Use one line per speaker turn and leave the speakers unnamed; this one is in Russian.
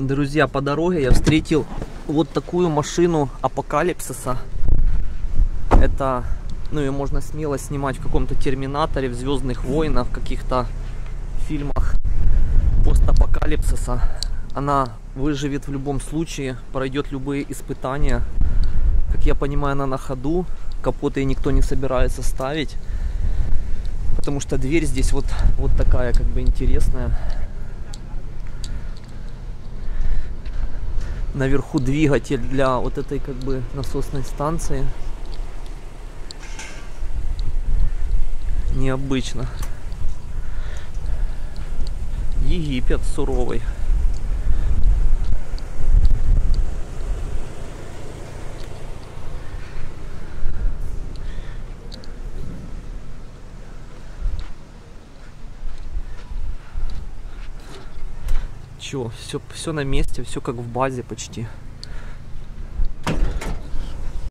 Друзья, по дороге я встретил вот такую машину апокалипсиса. Это, ну ее можно смело снимать в каком-то Терминаторе, в Звездных войнах, в каких-то фильмах постапокалипсиса. Она выживет в любом случае, пройдет любые испытания. Как я понимаю, она на ходу. Капоты никто не собирается ставить. Потому что дверь здесь вот, вот такая, как бы интересная. Наверху двигатель для вот этой как бы насосной станции. Необычно. Египет суровый. Чё, все, все на месте, все как в базе почти.